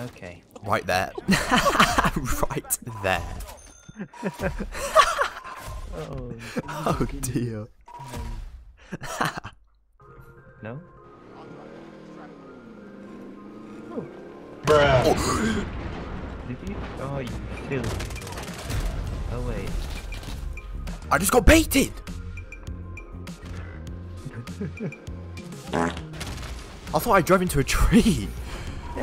Okay. Right there. right there. Oh, Oh dear. no? Oh. Did you? Oh, you still. Oh, wait. I just got baited. I thought I drove into a tree. I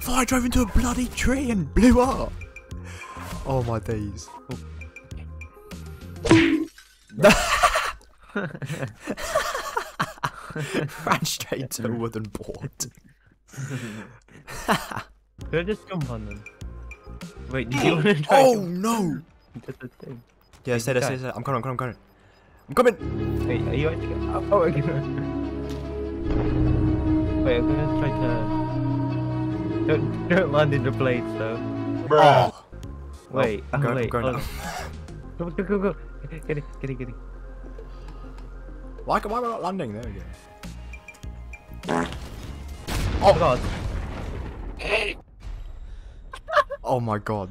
thought I drove into a bloody tree and blew up. Oh my days. Ran straight into a wooden board. Could I just jump on them? Wait, did you want to try Oh to no! The thing. Yeah, stay there, stay there. I'm coming, I'm coming, I'm coming. I'm coming! Wait, are you actually Oh, oh okay. Wait, I'm gonna try to... Don't, don't land in the blades, though. Oh! Wait, oh, I'm oh, going, I'm wait, going hold now. on. Go, go, go, go. Get it, get it, get it. Why, why am I not landing? There we go. Oh, oh. God. Oh my god.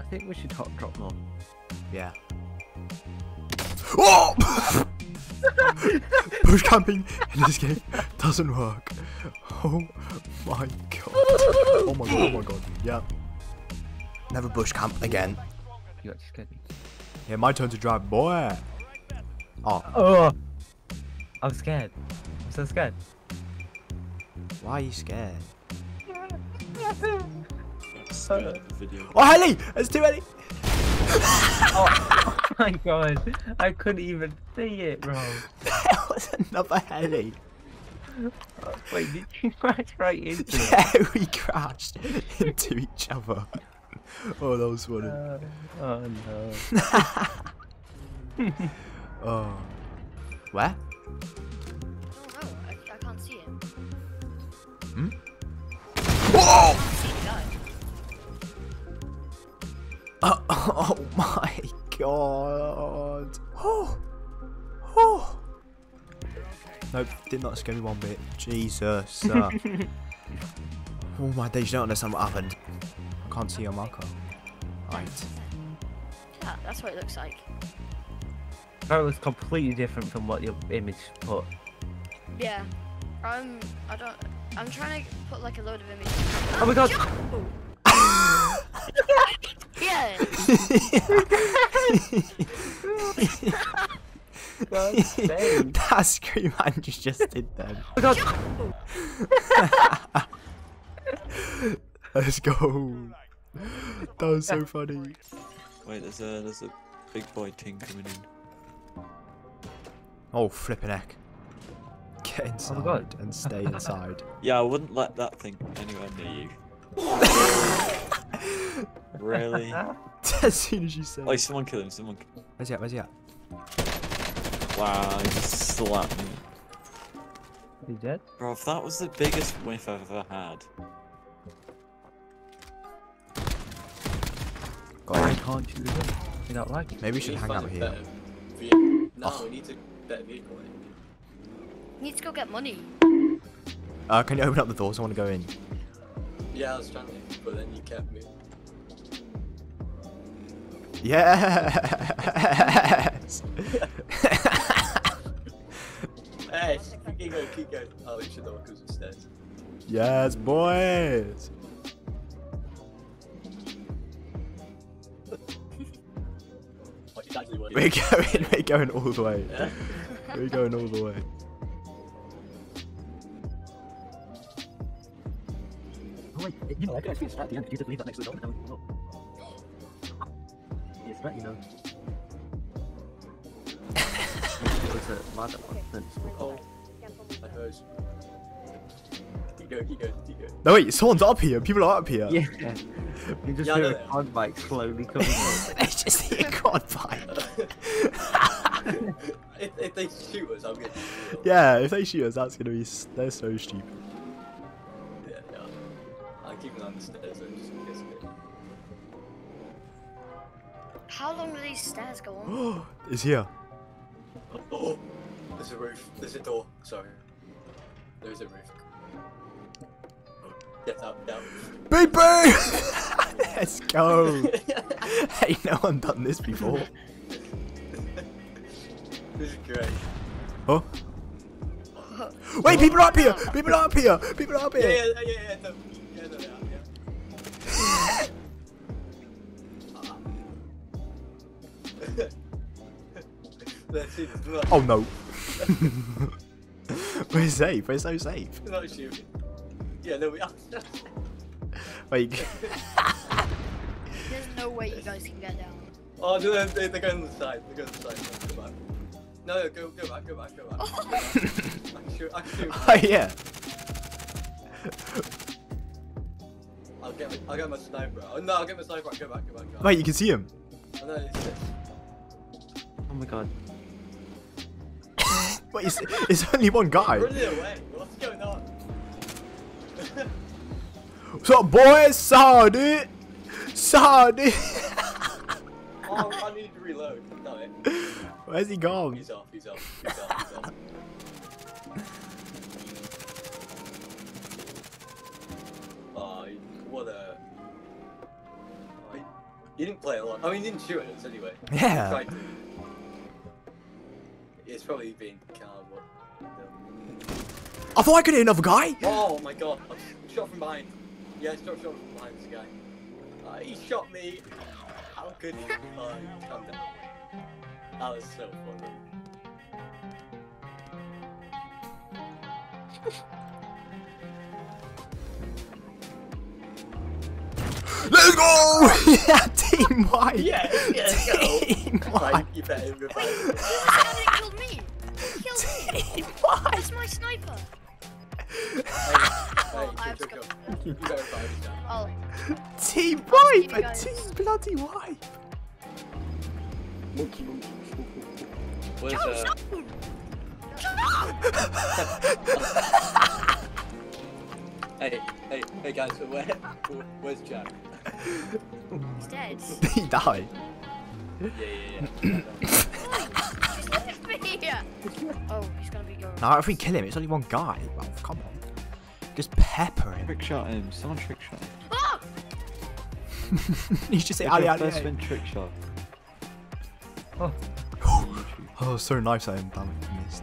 I think we should hot drop more. Yeah. Oh! Bush camping in this game doesn't work. Oh my god. Oh my god, oh my god. Yeah. Never bush camp again. You actually scared me. Yeah, my turn to drive, boy. Oh, Oh! I'm scared. I'm so scared. why are you scared? video. Oh, Heli! It's too early! Oh my god. I couldn't even see it, bro. There was another heli. Wait, did you crash right into it? Yeah, we crashed into each other. Oh, that was funny. Uh, oh no. Oh. Where? Oh no, I, I can't see him. Whoa! Oh, my god. Oh. Oh. Nope, did not scare me one bit. Jesus. uh. oh my days, you don't understand what happened. I can't see your marker. Right. Yeah, that's what it looks like. That was completely different from what your image put. Yeah. I'm. I don't. I'm trying to put like a load of images. Oh my god! Yeah. God's sake. that scream Andrew just did then. Oh god! Let's go. That was so funny. Wait, there's a there's a big boy ting coming in. Oh, flipping heck. Get inside oh God. and stay inside. Yeah, I wouldn't let that thing anywhere near you. Really? as soon as you say. Oh, someone kill him! Someone. Kill him. Where's he at? Where's he at? Wow, he just slapped me. You dead? Bro, if that was the biggest whiff I've ever had. Got Why him. can't you do it? You don't like? Maybe we should hang out here. No, Oh. we need to better vehicle. it. Need to go get money. Uh, can you open up the doors? I want to go in. Yeah, I was trying to, but then you kept me. Yes. Hey, keep going, keep going. Oh, you should know because of stairs. yes, boys. What is actually what We're going. We're going all the way. Yeah. We're going all the way. Oh wait, you know, I could actually start the end if you just leave that next to the door. You know. It's a ladder one, then it's Oh, I heard. Keep going, keep going, keep going. No wait, someone's up here. People are up here. Yeah. You just Yeah, I hear know a that. quad bike slowly coming over. they just see a quad bike. if, if they shoot us, I'm good. Yeah, if they shoot us, that's gonna be. s- They're so stupid. Yeah, yeah. I'm keeping on the stairs, so just in case. How long do these stairs go on? Is here. Oh, there's a roof. There's a door. Sorry. There's a roof. Oh, get up, down. Beep beep. Let's go. hey, no one done this before. this is great. Huh? Wait, people are up here! People are up here! People are up here! yeah, yeah, yeah, yeah, no, yeah, Let's see Oh no. We're safe, we're so safe. not shooting. Yeah, no, we are. Wait, There's no way you guys can get down. oh, no, no, they, they're going on the side. They're going on the side. Go back. No, no, go, go back, go back, go back. I can shoot, I can shoot. oh yeah. I'll get, my, I'll get my sniper. Oh, no, I'll get my sniper. Go back, go back, go back. Wait, you can see him. Oh, no, it's this. Oh my god. Wait, it's, it's only one guy. What's going on? What's up, boys? Saw it. Saw it. oh, I need to reload. No, it. Where's he gone? He's off, he's off, he's off, he's off. Oh, what a... Oh, he- he didn't play a lot. I mean, he didn't shoot at us anyway. Yeah. It's probably been? No. I thought I could hit another guy. Oh my god, I'm shot from behind. Yeah, shot, shot from behind this guy. Uh, he shot me. How could he? Oh, calm down. That was so funny. Let's go! yeah, team white. Yeah, yeah, let's go. Team Right, white. you better revive my sniper. Oh, I've. You. Oh, Team white, you guys. team bloody white. Monkey, monkey. Where's uh? stop! Stop! Hey, hey, hey guys, so where, where's Jack? He's dead. he died. Yeah, yeah, yeah. He's gonna be going. Now, if we kill him, it's only one guy. Well, come on. Just pepper him. Trick shot him. Someone trick shot him. Ah! He's just say Take Ali Ali. first Ali. spin trick shot. Oh. Oh, so nice at him. Damn it, he missed.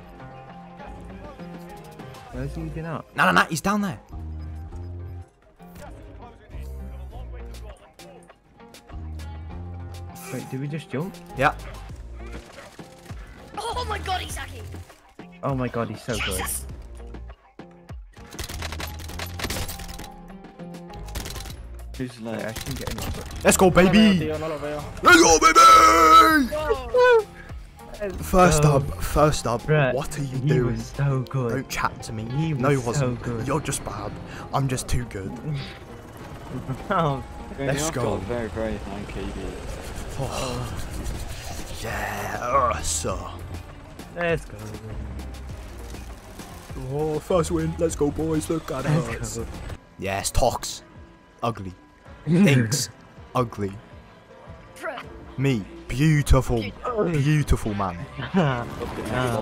Where's he been at? No, no, no, he's down there. Wait, did we just jump? Yeah. Oh my god, he's Isaki! Oh my god, he's so good. Jesus! Who's like, I shouldn't get him up. Let's go, baby. Let's go, baby. First Oh. up, first up. Brett, what are you he doing? was so good. Don't chat to me. He no, he was wasn't. so good. You're just bad. I'm just too good. Oh, Let's I've go. got a very, very high KD. Oh. Yeah, uh, so. let's go. Oh, first win. Let's go, boys. Look at Let's go. Yes, talks. Ugly. Thinks. Ugly. Me. Beautiful. Beautiful man. nah.